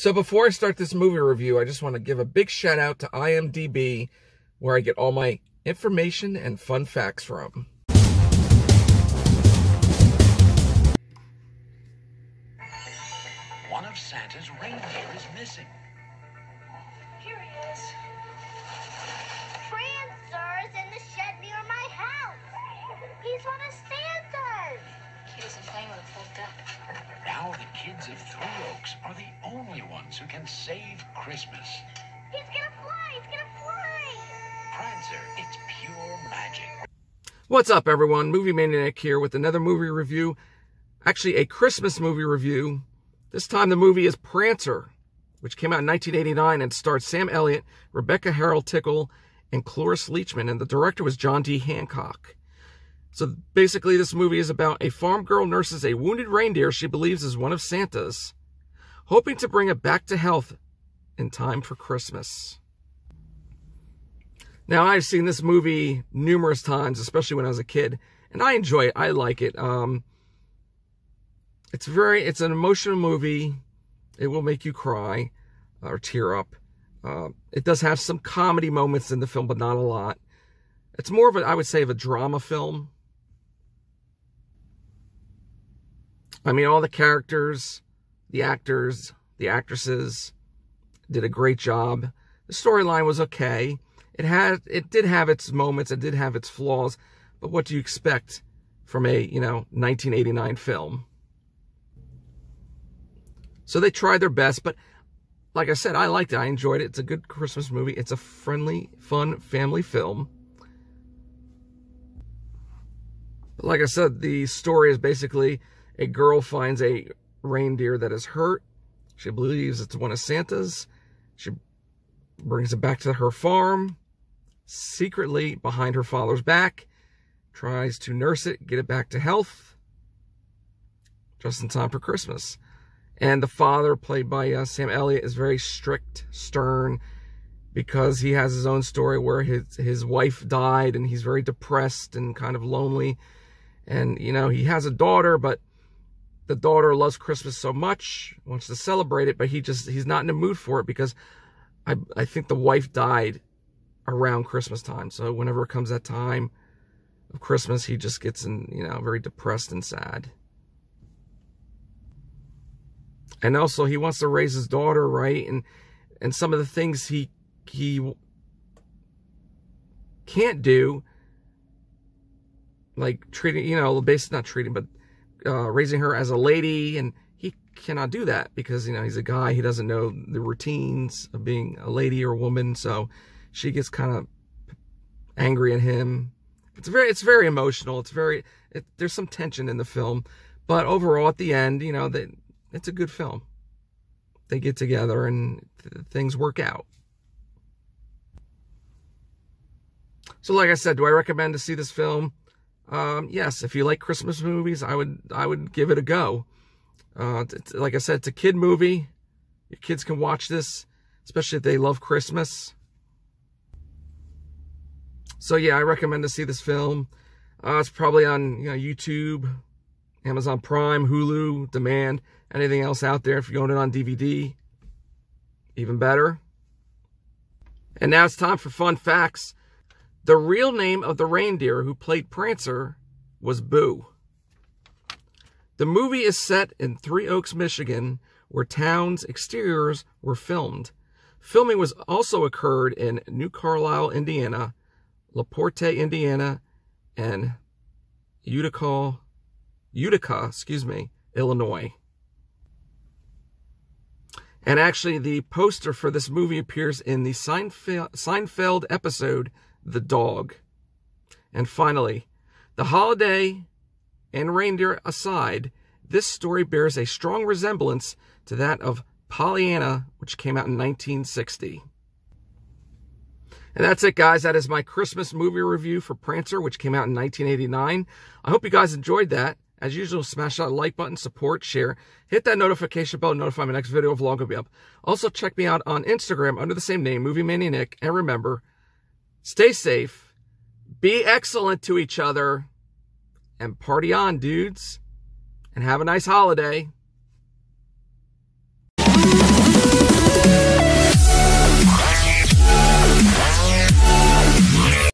So before I start this movie review, I just want to give a big shout out to IMDb, where I get all my information and fun facts from. Kids of Oaks are the only ones who can save Christmas. He's gonna fly. He's gonna fly. Prancer, it's pure magic. What's up, everyone? Movie Maniac here with another movie review. Actually, a Christmas movie review. This time the movie is Prancer, which came out in 1989 and starred Sam Elliott, Rebecca Harrell Tickell, and Cloris Leachman, and the director was John D. Hancock. So basically, this movie is about a farm girl nurses a wounded reindeer she believes is one of Santa's, hoping to bring it back to health in time for Christmas. Now, I've seen this movie numerous times, especially when I was a kid, and I enjoy it. I like it. Um, it's very, it's an emotional movie. It will make you cry or tear up. Uh, it does have some comedy moments in the film, but not a lot. It's more of a, I would say, of a drama film. I mean, all the characters, the actors, the actresses did a great job. The storyline was okay. It had, it did have its moments. It did have its flaws. But what do you expect from a, you know, 1989 film? So they tried their best, but like I said, I liked it. I enjoyed it. It's a good Christmas movie. It's a friendly, fun family film. But like I said, the story is basically a girl finds a reindeer that is hurt. She believes it's one of Santa's. She brings it back to her farm, secretly behind her father's back, tries to nurse it, get it back to health, just in time for Christmas. And the father, played by uh, Sam Elliott, is very strict, stern, because he has his own story where his his wife died, and he's very depressed and kind of lonely. And you know, he has a daughter, but the daughter loves Christmas so much, wants to celebrate it, but he just he's not in the mood for it because I I think the wife died around Christmas time. So whenever it comes that time of Christmas, he just gets in, you know, very depressed and sad. And also he wants to raise his daughter, right? And and some of the things he he can't do like treating, you know, basically not treating, but uh, raising her as a lady, and he cannot do that because you know he's a guy. He doesn't know the routines of being a lady or a woman, so she gets kind of angry at him. It's very, it's very emotional. It's very, it, there's some tension in the film, but overall, at the end, you know, that it's a good film. They get together and th- things work out. So, like I said, do I recommend to see this film? Um, yes, if you like Christmas movies, I would I would give it a go. Uh, like I said, it's a kid movie. Your kids can watch this, especially if they love Christmas. So yeah, I recommend to see this film. Uh, it's probably on you know YouTube, Amazon Prime, Hulu, Demand, anything else out there. If you own it on DVD, even better. And now it's time for fun facts. The real name of the reindeer who played Prancer was Boo. The movie is set in Three Oaks, Michigan, where town's exteriors were filmed. Filming was also occurred in New Carlisle, Indiana, LaPorte, Indiana, and Utica, Utica, excuse me, Illinois. And actually, the poster for this movie appears in the Seinfeld, Seinfeld episode the dog. And finally, the holiday and reindeer aside, this story bears a strong resemblance to that of Pollyanna, which came out in 1960. And that's it, guys. That is my Christmas movie review for Prancer, which came out in 1989. I hope you guys enjoyed that. As usual, smash that like button, support, share, hit that notification bell, notify my next video vlog will be up. Also, check me out on Instagram under the same name, Movie Mania Nick. And remember, Stay safe. Be excellent to each other. And party on, dudes. And have a nice holiday.